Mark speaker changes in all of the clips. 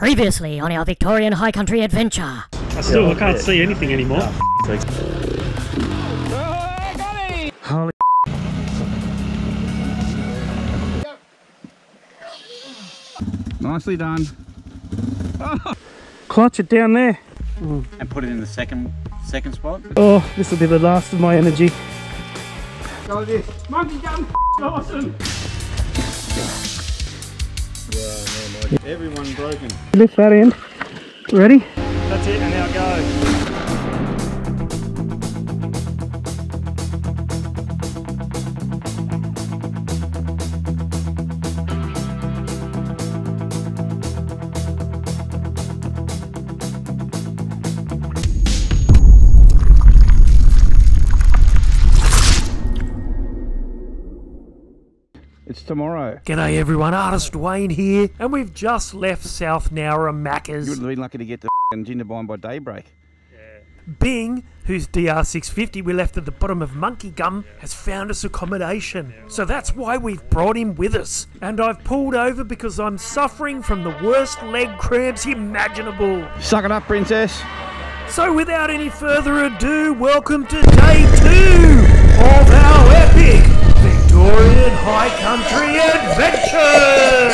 Speaker 1: Previously on our Victorian High Country adventure.
Speaker 2: I still I can't see anything anymore.
Speaker 3: Holy
Speaker 4: Nicely done.
Speaker 3: clutch it down there.
Speaker 4: And put it in the second second spot.
Speaker 3: Oh, this will be the last of my energy.
Speaker 4: Everyone broken.
Speaker 3: Lift that end. Ready?
Speaker 2: That's it, and now go.
Speaker 3: G'day everyone, Artist Wayne here, and we've just left South Nowra
Speaker 4: You would have been lucky to get the f***ing Jindabyne by daybreak.
Speaker 3: Bing, whose DR650 we left at the bottom of Monkey Gum, has found us accommodation. So that's why we've brought him with us. And I've pulled over because I'm suffering from the worst leg cramps imaginable.
Speaker 4: Suck it up, princess.
Speaker 3: So without any further ado, welcome to day two of our epic High Country adventure!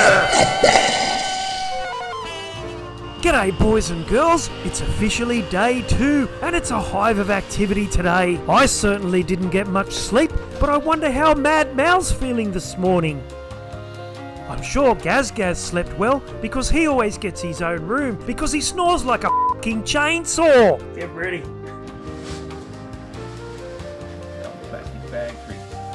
Speaker 3: G'day boys and girls, it's officially day two and it's a hive of activity today. I certainly didn't get much sleep, but I wonder how Mad Mal's feeling this morning. I'm sure Gaz Gaz slept well because he always gets his own room because he snores like a fucking chainsaw. Get ready.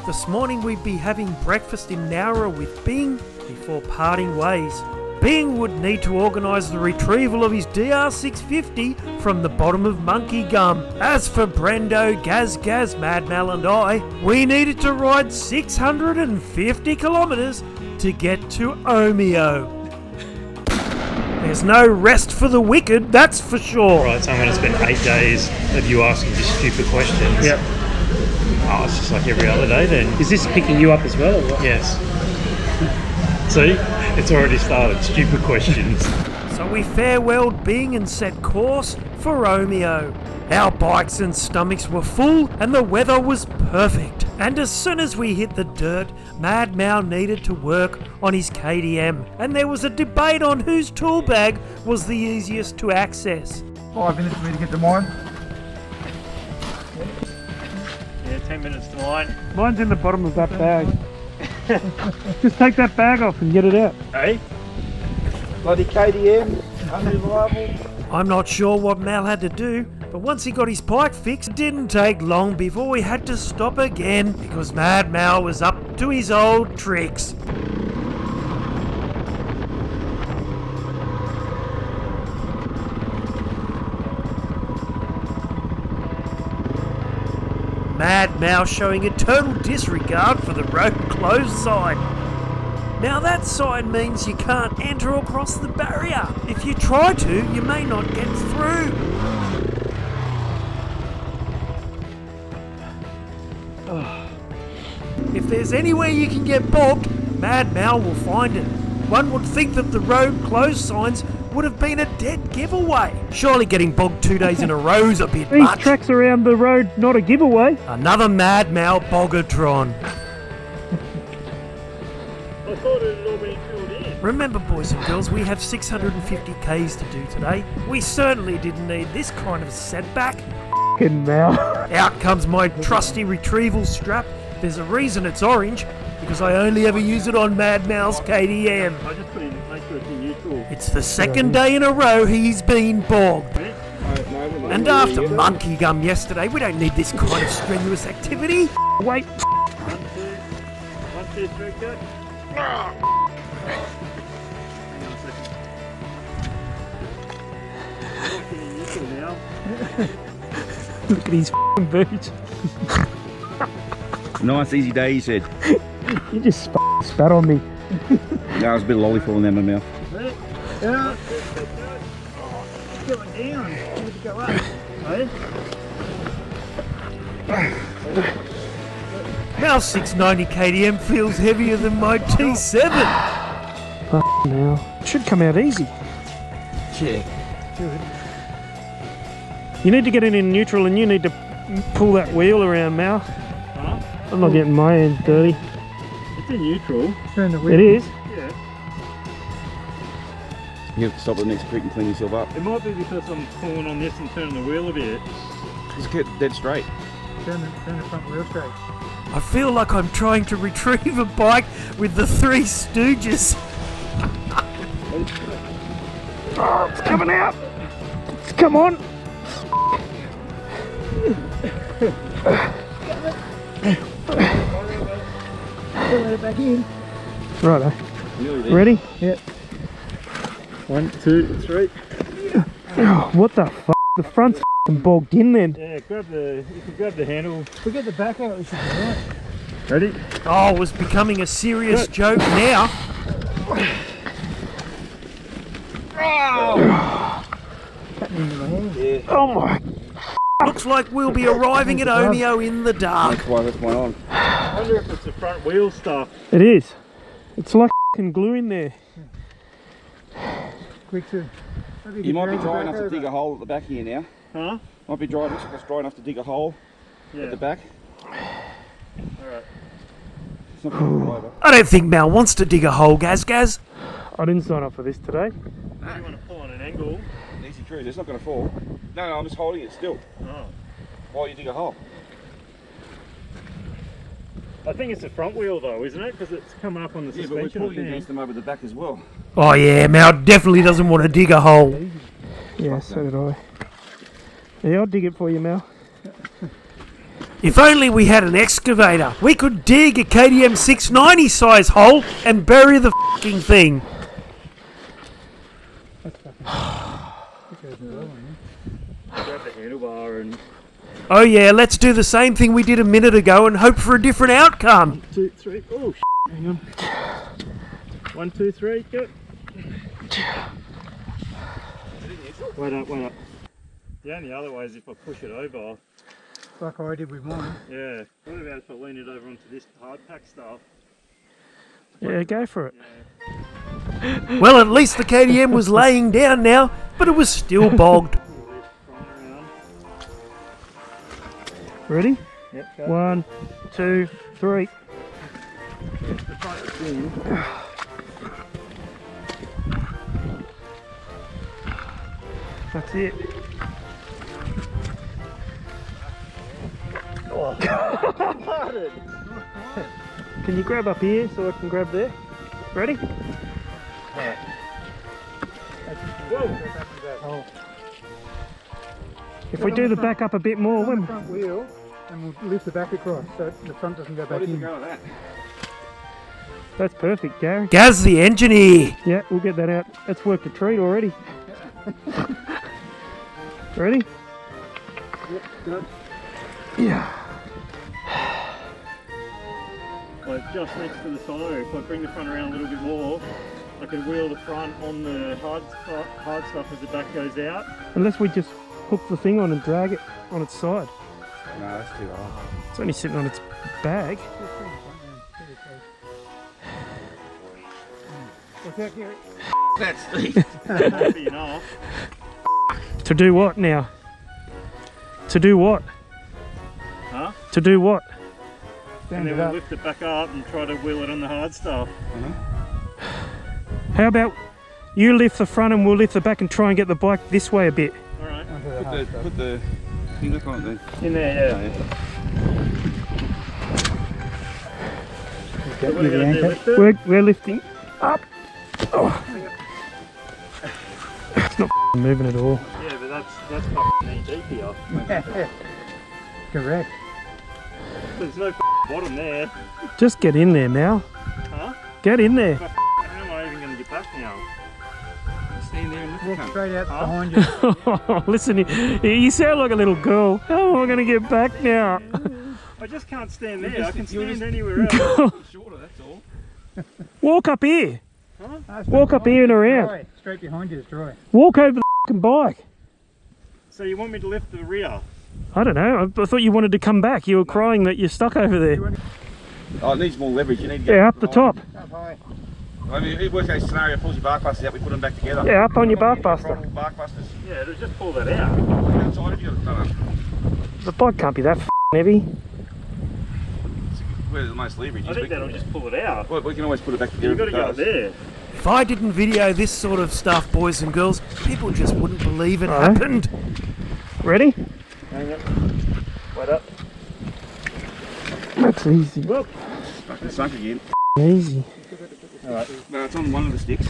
Speaker 3: This morning we'd be having breakfast in Nowra with Bing before parting ways. Bing would need to organise the retrieval of his DR650 from the bottom of Monkey Gum. As for Brendo, Gaz Gaz, Mad Mal and I, we needed to ride 650 kilometres to get to Omeo. There's no rest for the wicked, that's for sure.
Speaker 2: Right, so I'm going to spend eight days of you asking just stupid questions.
Speaker 3: Yep.
Speaker 2: Oh, it's just like every other day then.
Speaker 5: Is this picking you up as well? Or what?
Speaker 2: Yes. See, it's already started. Stupid questions.
Speaker 3: So we farewelled Bing and set course for Omeo. Our bikes and stomachs were full and the weather was perfect. And as soon as we hit the dirt, Mad Mal needed to work on his KTM. And there was a debate on whose tool bag was the easiest to access.
Speaker 6: Five minutes for me to get to mine.
Speaker 2: 10 minutes to mine.
Speaker 3: Mine's in the bottom of that bag. Just take that bag off and get it out.
Speaker 2: Hey?
Speaker 6: Bloody KTM, unreliable.
Speaker 3: I'm not sure what Mal had to do, but once he got his bike fixed, it didn't take long before we had to stop again because Mad Mal was up to his old tricks. Mad Mal showing a total disregard for the road closed sign. Now that sign means you can't enter or cross the barrier. If you try to, you may not get through. If there's anywhere you can get bogged, Mad Mal will find it. One would think that the road closed signs would have been a dead giveaway. Surely getting bogged two days in a row's a bit
Speaker 5: These
Speaker 3: much.
Speaker 5: tracks around the road, not a giveaway.
Speaker 3: Another Mad Mal Bogatron.
Speaker 2: I thought it had all been filled in.
Speaker 3: Remember, boys and girls, we have 650 Ks to do today. We certainly didn't need this kind of setback.
Speaker 5: Fucking Mal.
Speaker 3: Out comes my trusty retrieval strap. There's a reason it's orange, because I only ever use it on Mad Mal's
Speaker 2: KTM. It's in neutral.
Speaker 3: It's the second day in a row he's been bogged. And after Monkey Gum yesterday, we don't need this kind of strenuous activity.
Speaker 5: Wait.
Speaker 2: One, two, one, two, three, go. Hang on a second. I'm in neutral now.
Speaker 5: Look at his f***ing boots.
Speaker 4: Nice easy day, he said.
Speaker 5: You just sp- spat on me.
Speaker 4: That was a bit of lolly falling down my mouth.
Speaker 2: Yeah. Going down. Need to go up. Hey?
Speaker 3: Now 690 KTM feels heavier than my T7.
Speaker 5: Now. Should come out easy. Yeah. Good. You need to get it in neutral and you need to pull that wheel around, Mal.
Speaker 2: Huh?
Speaker 5: I'm not getting my hands dirty.
Speaker 2: It's in neutral.
Speaker 6: Turn the
Speaker 5: It is.
Speaker 2: Yeah.
Speaker 4: You have to stop at the next creek and clean yourself up.
Speaker 2: It might be because I'm pulling on this and turning the wheel a bit.
Speaker 4: Just get dead straight.
Speaker 6: Turn the, turn the front wheel straight.
Speaker 3: I feel like I'm trying to retrieve a bike with the Three Stooges.
Speaker 5: It's coming out. Come on.
Speaker 6: Let it back in.
Speaker 5: Right, eh?
Speaker 4: Nearly there.
Speaker 5: Ready?
Speaker 2: One, two, three.
Speaker 5: Oh, what the f? The front's f***ing bogged in then.
Speaker 2: Yeah, grab the. You can grab the handle.
Speaker 6: If we get the back out, we should be right.
Speaker 2: Ready?
Speaker 3: Oh, it was becoming a serious joke now.
Speaker 5: Oh my.
Speaker 3: Looks like we'll be arriving at Omeo in the dark.
Speaker 4: That's why that's going on.
Speaker 2: I wonder if it's the front wheel stuff.
Speaker 5: It is. It's like glue in there.
Speaker 6: Quick to. Maybe
Speaker 4: You might be dry
Speaker 6: back
Speaker 4: enough to dig a hole at the back here now.
Speaker 2: Huh?
Speaker 4: Might be dry, looks like it's dry enough to dig a hole
Speaker 2: Yeah.
Speaker 4: at the back.
Speaker 2: Alright.
Speaker 4: It's not going to go over.
Speaker 3: I don't think Mal wants to dig a hole, Gaz Gaz.
Speaker 5: I didn't sign up for this today.
Speaker 2: You want to pull on an angle.
Speaker 4: An Easy trees, it's not going to fall. No, no, I'm just holding it still
Speaker 2: Oh.
Speaker 4: while you dig a hole.
Speaker 2: I think it's the front wheel though, isn't it? Because it's coming up on the
Speaker 4: Yeah, but we're
Speaker 2: suspension. I
Speaker 4: pulling against them over the back as well.
Speaker 3: Oh yeah, Mal definitely doesn't want to dig a hole.
Speaker 5: Yeah, so did I. Yeah, I'll dig it for you, Mel.
Speaker 3: If only we had an excavator, we could dig a KTM 690 size hole and bury the fucking thing.
Speaker 2: Grab the handlebar and
Speaker 3: Oh yeah, let's do the same thing we did a minute ago and hope for a different outcome.
Speaker 2: two, three. Oh, sh- hang on. One, two, three. Go. Wait up, wait up. The only other way is if I push it over.
Speaker 6: Like I did with mine.
Speaker 2: Yeah. What about if I lean it over onto this hard pack stuff?
Speaker 5: Yeah, go for it.
Speaker 3: Well, at least the KTM was laying down now, but it was still bogged.
Speaker 5: Ready?
Speaker 2: Yep. Go.
Speaker 5: One, two, three.
Speaker 2: The front in.
Speaker 5: That's it. Can you grab up here so I can grab there? Ready?
Speaker 2: Whoa.
Speaker 5: If we do the back up a bit more, when
Speaker 6: front wheel, and we'll lift the back across so the front doesn't go
Speaker 4: Why
Speaker 6: back
Speaker 4: did you
Speaker 6: in.
Speaker 4: go with that?
Speaker 5: that's perfect, Gary.
Speaker 3: Gaz the engineer.
Speaker 5: Yeah, we'll get that out. That's worked a treat already. Ready? Yeah.
Speaker 2: Like just next to the tyre, if I bring the front around a little bit more, I can wheel the front on the hard, hard stuff as the back goes out.
Speaker 5: Unless we just hook the thing on and drag it on its side.
Speaker 4: No, that's too hard.
Speaker 5: It's only sitting on its bag.
Speaker 6: What's that, Gary?
Speaker 4: That's Steve.
Speaker 2: Might be enough.
Speaker 5: To do what now? To do what?
Speaker 2: Huh?
Speaker 5: To do what?
Speaker 2: And then we'll lift it back up and try to wheel it on the hard stuff.
Speaker 5: How about you lift the front and we'll lift the back and try and get the bike this way a bit?
Speaker 2: Alright.
Speaker 4: Put the, put the thing look on it then.
Speaker 2: In there,
Speaker 4: Oh,
Speaker 2: yeah.
Speaker 6: Okay,
Speaker 2: What are
Speaker 6: the
Speaker 2: gonna do,
Speaker 6: anchor.
Speaker 2: lift?
Speaker 5: We're, we're lifting up. Oh. It's not moving at all.
Speaker 2: Yeah, but that's that's fucking knee deep here.
Speaker 6: Correct.
Speaker 2: There's no bottom there.
Speaker 5: Just get in there now.
Speaker 2: Huh?
Speaker 5: Get in there.
Speaker 2: How am I even going to get back now?
Speaker 4: Stand there and lift the
Speaker 6: straight out
Speaker 2: Huh?
Speaker 6: behind you.
Speaker 5: Listen, you, you sound like a little girl. How am I going to get back now?
Speaker 2: I just can't stand there.
Speaker 4: just-
Speaker 2: I can stand
Speaker 4: just-
Speaker 2: anywhere else.
Speaker 4: Shorter, that's all.
Speaker 5: Walk up here.
Speaker 6: No, ah,
Speaker 5: Walk up here and around.
Speaker 6: dry. Straight behind you is dry.
Speaker 5: Walk over the fing bike.
Speaker 2: so you want me to lift the rear?
Speaker 5: I don't know. I, I thought you wanted to come back. You were crying that you're stuck over there.
Speaker 4: Oh, it needs more leverage. You need to get
Speaker 5: Yeah, up the top.
Speaker 6: Up high.
Speaker 4: I mean, it worst case scenario pulls your bark busters out, we put them back together.
Speaker 5: Yeah, up on your bark buster.
Speaker 4: Bark busters.
Speaker 2: Yeah, it'll just pull that out.
Speaker 4: Outside of you. No, no.
Speaker 5: The bike can't be that f- heavy.
Speaker 4: Where's the most leverage?
Speaker 2: I think that'll just pull it out.
Speaker 4: well, we can always put it back together.
Speaker 2: You've got to go up there.
Speaker 3: If I didn't video this sort of stuff, boys and girls, people just wouldn't believe it
Speaker 5: Alright.
Speaker 3: happened.
Speaker 5: Ready?
Speaker 2: Hang on. Wait up.
Speaker 5: That's easy.
Speaker 2: Whoop.
Speaker 4: Fucking sunk again.
Speaker 5: Easy.
Speaker 4: No, it's on one of the sticks.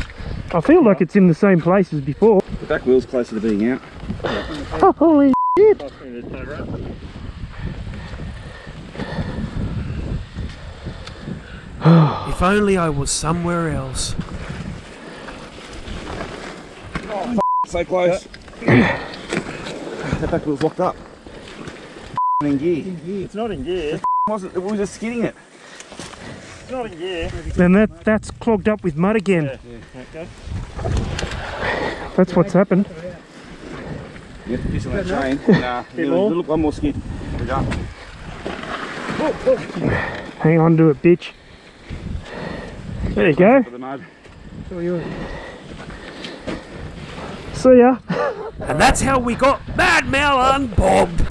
Speaker 5: I feel like it's in the same place as before.
Speaker 4: The back wheel's closer to being out.
Speaker 5: Holy shit!
Speaker 2: Ask me to turn around.
Speaker 3: If only I was somewhere else.
Speaker 4: Oh, So close. that back wheel's locked up. in gear.
Speaker 2: It's not in gear.
Speaker 4: It wasn't, we were just skidding it.
Speaker 2: It's not in gear.
Speaker 5: Then that that's clogged up with mud again.
Speaker 2: Okay.
Speaker 5: That's what's happened.
Speaker 4: Yeah, this on that chain. Nah,
Speaker 2: Bit
Speaker 4: look, one more skid. We're done.
Speaker 5: Hang on to it, bitch. There you go.
Speaker 4: For the mud.
Speaker 5: See ya.
Speaker 3: And that's how we got Mad Mal unbobbed.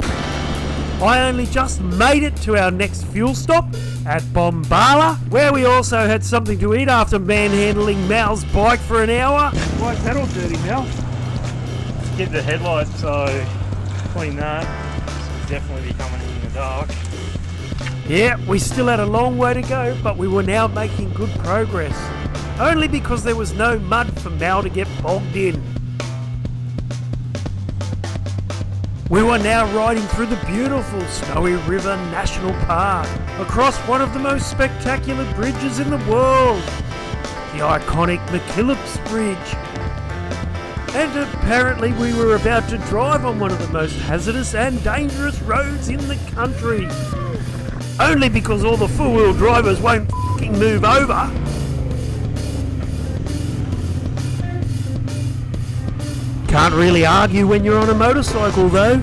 Speaker 3: I only just made it to our next fuel stop at Bombala, where we also had something to eat after manhandling Mal's bike for an hour.
Speaker 5: Why is that all dirty now?
Speaker 2: Get the headlights so
Speaker 5: Clean that.
Speaker 2: it's definitely becoming in the dark.
Speaker 3: Yeah, we still had a long way to go, but we were now making good progress. Only because there was no mud for Mal to get bogged in. We were now riding through the beautiful Snowy River National Park, across one of the most spectacular bridges in the world, the iconic McKillops Bridge. And apparently we were about to drive on one of the most hazardous and dangerous roads in the country. Only because all the four-wheel drivers won't move over. Can't really argue when you're on a motorcycle though.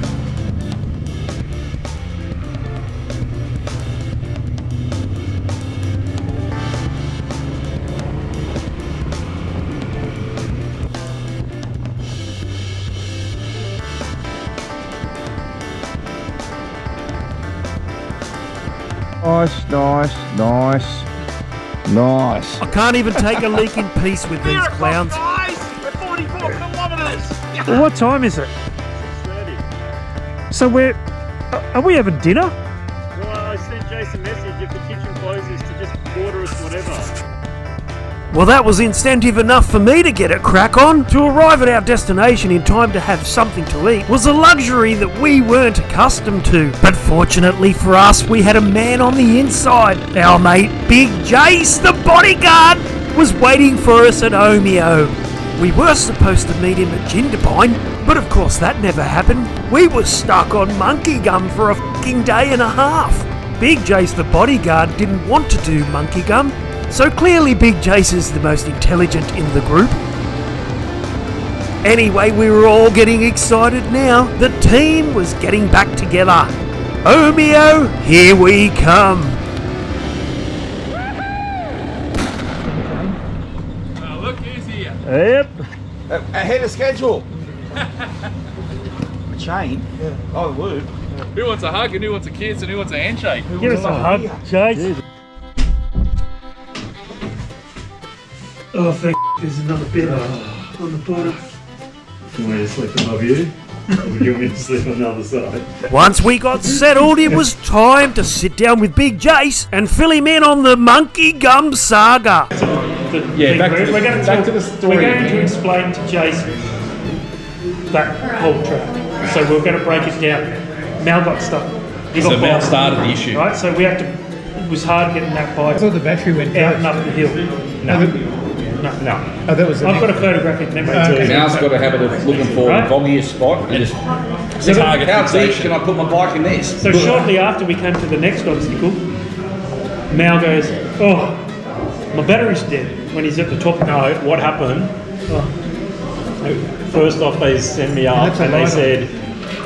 Speaker 4: Nice, nice, nice, nice.
Speaker 3: I can't even take a leak in peace with these clowns.
Speaker 5: Well, what time is it?
Speaker 2: 6.30.
Speaker 5: So we're. Are are we having dinner?
Speaker 2: Well, I sent Jason a message if the kitchen closes to just order us whatever.
Speaker 3: Well, that was incentive enough for me to get a crack on. To arrive at our destination in time to have something to eat was a luxury that we weren't accustomed to. But fortunately for us, we had a man on the inside. Our mate, Big Jase, the bodyguard, was waiting for us at Omeo. We were supposed to meet him at Jindabyne, but of course that never happened. We were stuck on Monkey Gum for a fucking day and a half. Big Jase, the bodyguard, didn't want to do Monkey Gum, so clearly Big Jase is the most intelligent in the group. Anyway, we were all getting excited now. The team was getting back together. Omeo, here we come.
Speaker 2: Yep.
Speaker 4: Uh, ahead of schedule. A chain? Yeah. Oh, the word.
Speaker 7: Who wants a hug and who wants a kiss and who wants a handshake?
Speaker 5: Give us a hug, Jase. Oh, thank there's another bed on the bottom.
Speaker 8: You want me to sleep above you? or do you want me to sleep on the other side?
Speaker 3: Once we got settled, it was time to sit down with Big Jase and fill him in on the Monkey Gum saga.
Speaker 7: Yeah, back to
Speaker 5: we're,
Speaker 7: the-
Speaker 5: we're going to
Speaker 7: back
Speaker 5: talk-
Speaker 7: to the story
Speaker 5: We're going to explain to Jason that whole track. So we're going to break it down. Mal got stuck. He
Speaker 7: So Mel
Speaker 5: bogged,
Speaker 7: started the issue.
Speaker 5: Right, so we had to. It was hard getting that bike
Speaker 6: I thought the battery went
Speaker 5: out and up the hill. No, no, no.
Speaker 6: Oh, that was the
Speaker 5: I've got a photographic memory
Speaker 6: Okay.
Speaker 5: too.
Speaker 7: Mal's got a habit of looking for
Speaker 5: Right.
Speaker 7: the foggiest spot and just
Speaker 5: So
Speaker 7: target
Speaker 4: How deep can I put my bike in this?
Speaker 5: So shortly after we came to the next obstacle, Mal goes, "Oh, my battery's dead." When he's at the top.
Speaker 8: No, what happened? Oh. First off, they sent me up
Speaker 6: That's a
Speaker 8: and they said,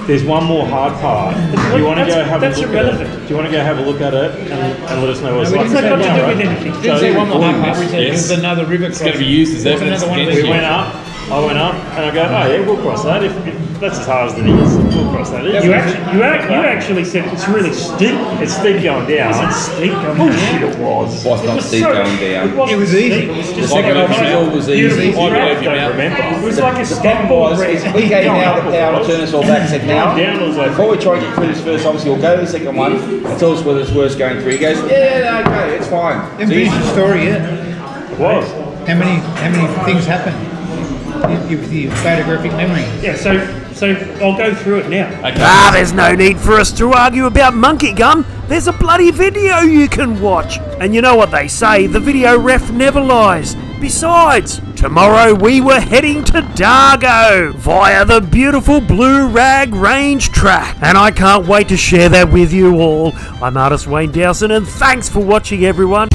Speaker 2: There's one more hard part. Do you want to go have a look
Speaker 5: irrelevant.
Speaker 2: at it? Do you want to go have a look at it and, and let us know what it's
Speaker 5: we
Speaker 2: like?
Speaker 5: didn't say
Speaker 2: It's
Speaker 5: one,
Speaker 2: got
Speaker 5: right?
Speaker 2: with
Speaker 5: anything.
Speaker 9: Didn't say one more oh, hard part.
Speaker 7: Yes.
Speaker 9: there's another river
Speaker 7: It's going to be used as evidence
Speaker 9: another one of
Speaker 7: against
Speaker 2: We went up. I went up and I go, oh yeah, we'll cross that. If, if that's as hard as it is, we'll cross that.
Speaker 5: You actually, you, ac- you actually said it's really steep.
Speaker 2: It's steep going down.
Speaker 5: Was it steep going
Speaker 2: Bullshit,
Speaker 5: down?
Speaker 2: it was.
Speaker 7: Was not steep
Speaker 5: so-
Speaker 7: going down.
Speaker 5: wasn't
Speaker 9: It was
Speaker 5: steep,
Speaker 9: easy.
Speaker 5: It was
Speaker 7: The
Speaker 5: just
Speaker 7: second
Speaker 5: like a
Speaker 7: hill was easy.
Speaker 5: beautiful
Speaker 7: I
Speaker 5: track.
Speaker 7: believe you,
Speaker 2: don't
Speaker 7: man.
Speaker 2: remember.
Speaker 5: It was like a
Speaker 4: The problem
Speaker 5: skateboard
Speaker 4: was,
Speaker 5: race.
Speaker 4: is we gave
Speaker 2: Going
Speaker 4: now
Speaker 2: up
Speaker 4: the power to
Speaker 2: was-
Speaker 4: turn us all back and said, now,
Speaker 2: Down was like
Speaker 4: before we try to get through this first, obviously we'll go to the second one and tell us whether it's worth going through. He goes, yeah, yeah, no, okay, it's fine.
Speaker 9: Didn't
Speaker 4: So you-
Speaker 9: finish story yet.
Speaker 2: it was.
Speaker 9: How many how many things happened? You- With your photographic memory.
Speaker 5: Yeah, so so I'll go through it now.
Speaker 3: Ah, there's no need for us to argue about monkey gum. There's a bloody video you can watch. And you know what they say, the video ref never lies. Besides, tomorrow we were heading to Dargo via the beautiful Blue Rag Range track. And I can't wait to share that with you all. I'm artist Wayne Dowsent and thanks for watching everyone.